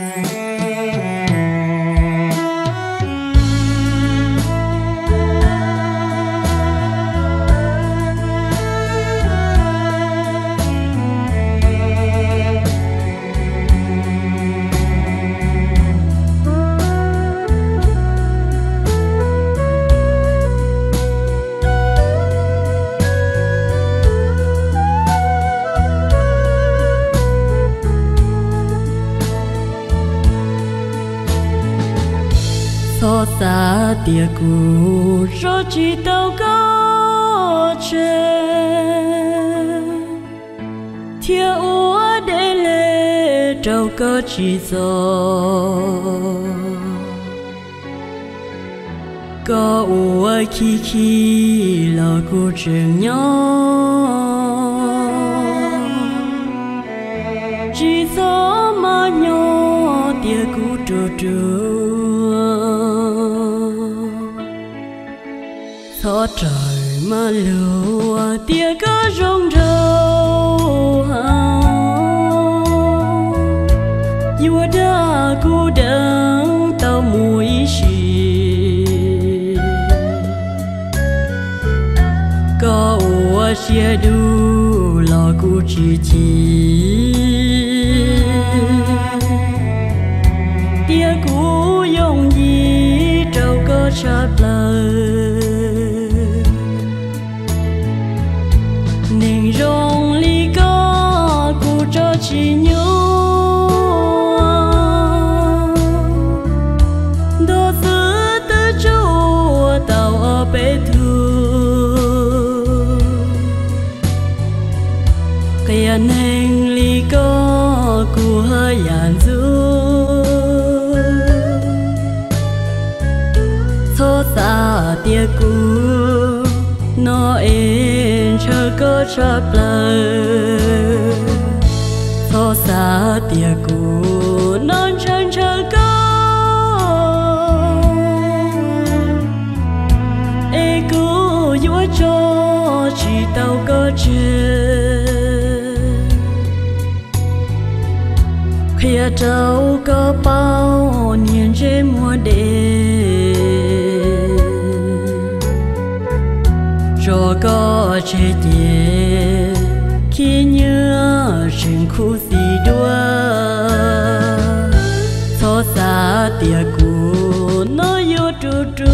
time. So xa tia cũ rồi chỉ tàu có chê thiên úa để lệ trâu có chỉ gió có úa khi khi là cô trường nhau chỉ gió mà nhỏ tia cũ trô trù gió trời mà lùa, tia có rong râu vua đã cô đắng tao mũi xì có ua xia đu lo cô chỉ chỉ anh nên ly có của hơi du số xa tia cũ nó em chờ có chấp lời ta xa tia cũ non chân chờ có ê cũ dũa cho chỉ tao có chơi khi trâu có bao nhìn trên mùa đêm cho có chế tiền khi nhớ rừng khu xì đua thọ xa tia cũ nó yêu tru tru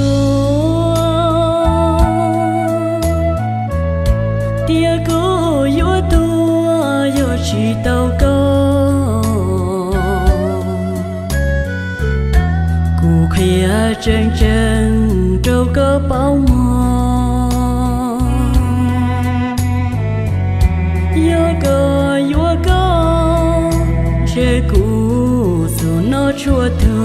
tia cũ yêu tua yêu chỉ tàu câu cụ khía chân chân trâu có bao mò dù nó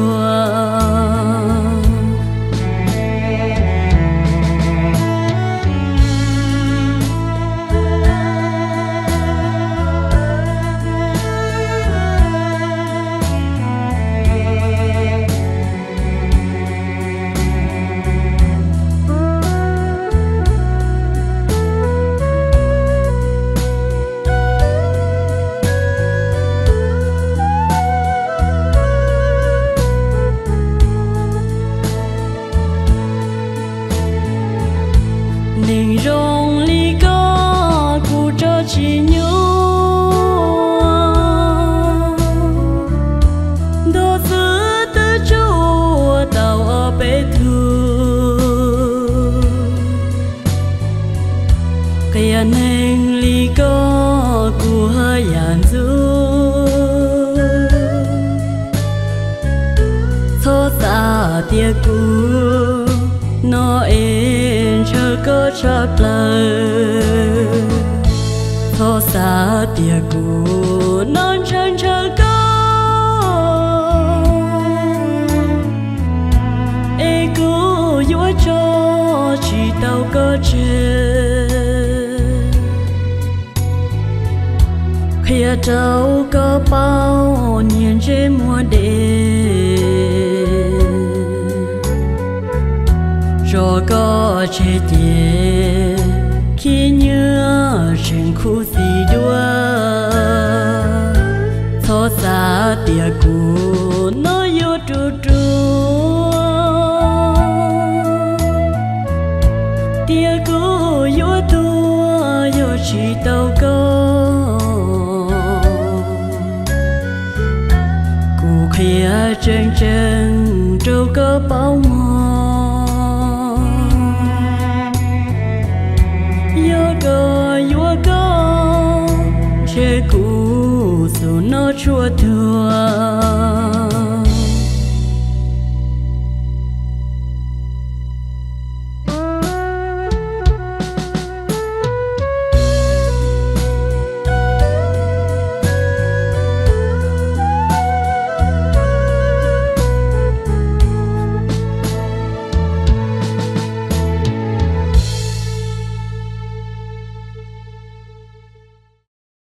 cho xa tia cũ. Nó em chờ có cho lời. Cho xa tia cũ non chân chờ có. Ê cũ dũa cho chỉ tao có chơi khi trâu có bao nhiên trên mùa đêm rồi có chế chế khi nhớ trên khu gì đua. Thó xa tia cũ, nó vô trụ trụ. Tia cũ vô thua vô chỉ tàu câu cụ khía chân chân, trâu có bao mùa much what to